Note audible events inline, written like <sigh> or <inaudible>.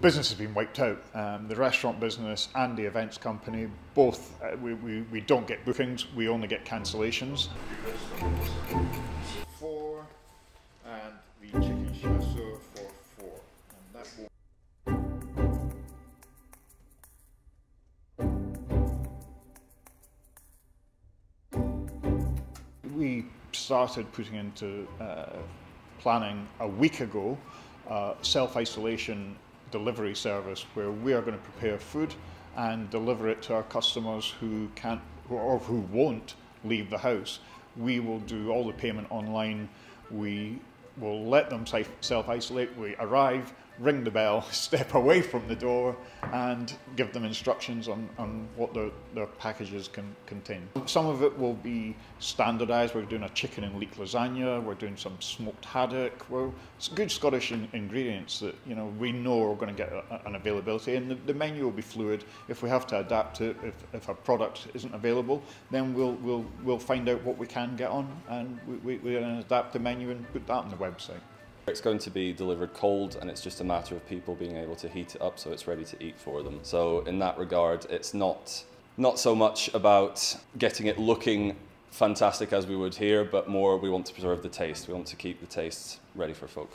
Business has been wiped out. Um, the restaurant business and the events company, both, uh, we, we, we don't get bookings, we only get cancellations. Four, and the chicken shimasu for four. And that will we started putting into uh, planning a week ago uh, self-isolation delivery service where we are going to prepare food and deliver it to our customers who can't or who won't leave the house. We will do all the payment online. We will let them self-isolate. We arrive, ring the bell, <laughs> step away from the door, and give them instructions on, on what their, their packages can contain. Some of it will be standardised. We're doing a chicken and leek lasagna. We're doing some smoked haddock. We're it's good Scottish in, ingredients that you know we know are going to get a, an availability, and the, the menu will be fluid. If we have to adapt it, if, if a product isn't available, then we'll we'll we'll find out what we can get on, and we, we, we're going to adapt the menu and put that on the website. It's going to be delivered cold and it's just a matter of people being able to heat it up so it's ready to eat for them. So in that regard, it's not, not so much about getting it looking fantastic as we would here, but more we want to preserve the taste. We want to keep the taste ready for folk.